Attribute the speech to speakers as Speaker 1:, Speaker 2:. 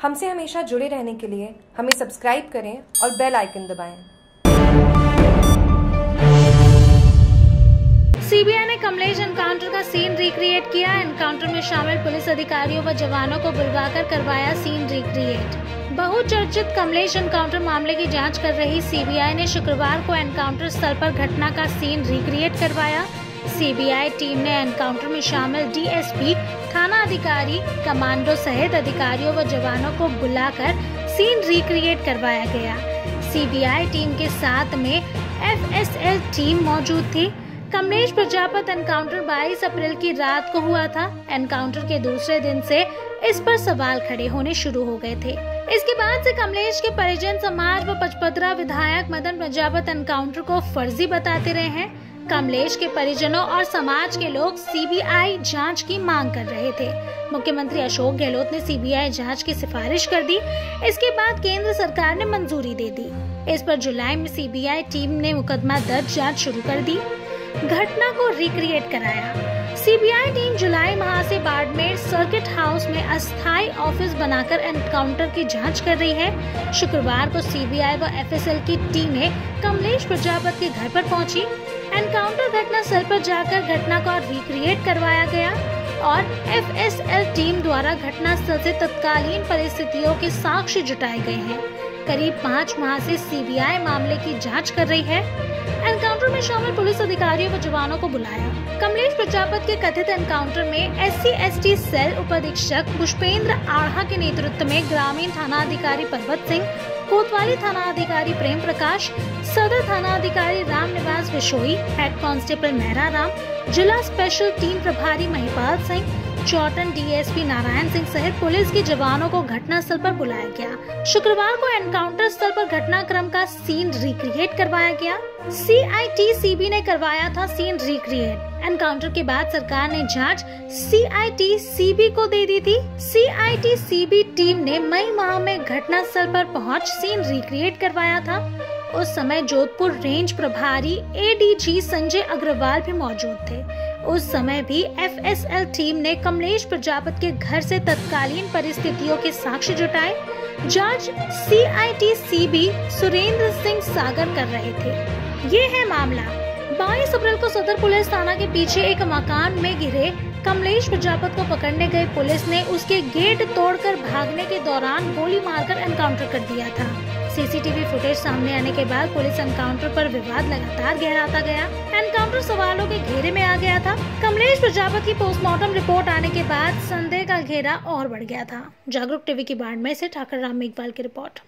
Speaker 1: हमसे हमेशा जुड़े रहने के लिए हमें सब्सक्राइब करें और बेल आइकन दबाएँ।
Speaker 2: सीबीआई ने कमलेश एनकाउंटर का सीन रिक्रिएट किया। एनकाउंटर में शामिल पुलिस अधिकारियों व जवानों को बुलवाकर करवाया सीन रिक्रिएट बहुचर्चित कमलेश एनकाउंटर मामले की जाँच कर रही सीबीआई ने शुक्रवार को एनकाउंटर स्थल पर घटना का सीन रिक्रिएट करवाया। सीबीआई टीम ने एनकाउंटर में शामिल डीएसपी, थाना अधिकारी, कमांडो सहित अधिकारियों व जवानों को बुलाकर सीन रिक्रिएट करवाया गया। सीबीआई टीम के साथ में एफएसएल टीम मौजूद थी। कमलेश प्रजापत एनकाउंटर 22 अप्रैल की रात को हुआ था। एनकाउंटर के दूसरे दिन से इस पर सवाल खड़े होने शुरू हो गए थे। इसके बाद से कमलेश के परिजन समाज व पचपदरा विधायक मदन प्रजापत एनकाउंटर को फर्जी बताते रहे हैं। कमलेश के परिजनों और समाज के लोग सीबीआई जाँच की मांग कर रहे थे। मुख्यमंत्री अशोक गहलोत ने सीबीआई जाँच की सिफारिश कर दी। इसके बाद केंद्र सरकार ने मंजूरी दे दी। इस पर जुलाई में सीबीआई टीम ने मुकदमा दर्ज जाँच शुरू कर दी। घटना को रिक्रिएट कराया। सीबीआई टीम जुलाई माह से बाड़मेर सर्किट हाउस में अस्थायी ऑफ़िस बनाकर एनकाउंटर की जाँच कर रही है। शुक्रवार को सीबीआई व एफएसएल की टीमें कमलेश प्रजापत के घर पर पहुँची। एनकाउंटर घटना स्थल पर जाकर घटना को रिक्रिएट करवाया गया और एफएसएल टीम द्वारा घटना स्थल से तत्कालीन परिस्थितियों के साक्ष्य जुटाए गए हैं। करीब पाँच माह से सीबीआई मामले की जाँच कर रही है। एनकाउंटर में शामिल पुलिस अधिकारियों व जवानों को बुलाया। कमलेश प्रजापत के कथित एनकाउंटर में एससी, एसटी सेल उप अधीक्षक पुष्पेंद्र आढ़ा के नेतृत्व में ग्रामीण थाना अधिकारी पर्वत सिंह, कोतवाली थाना अधिकारी प्रेम प्रकाश, सदर थाना अधिकारी राम निवास बिशोई हेड कांस्टेबल मेहरा राम, जिला स्पेशल टीम प्रभारी महिपाल सिंह चौटन डीएसपी नारायण सिंह सहित पुलिस के जवानों को घटना स्थल पर बुलाया गया। शुक्रवार को एनकाउंटर स्थल पर घटनाक्रम का सीन रिक्रिएट करवाया गया। सीआईटी ने करवाया था सीन रिक्रिएट एनकाउंटर के बाद सरकार ने जाँच सीआईटी को दे दी थी। सीआईटी टीम ने मई माह में घटना स्थल पर पहुँच सीन रिक्रिएट करवाया था। उस समय जोधपुर रेंज प्रभारी एडीजी संजय अग्रवाल भी मौजूद थे। उस समय भी एफएसएल टीम ने कमलेश प्रजापत के घर से तत्कालीन परिस्थितियों के साक्ष्य जुटाए। जज सीआईटी सीबी सुरेंद्र सिंह सागर कर रहे थे। ये है मामला। 22 अप्रैल को सदर पुलिस थाना के पीछे एक मकान में गिरे। कमलेश प्रजापत को पकड़ने गए पुलिस ने उसके गेट तोड़कर भागने के दौरान गोली मारकर एनकाउंटर कर दिया था। सीसीटीवी फुटेज सामने आने के बाद पुलिस एनकाउंटर पर विवाद लगातार गहराता गया। एनकाउंटर सवालों के घेरे में आ गया था। कमलेश प्रजापत की पोस्टमार्टम रिपोर्ट आने के बाद संदेह का घेरा और बढ़ गया था। जागरूक टीवी की बाढ़ में से ठाकर राम मेघवाल की रिपोर्ट।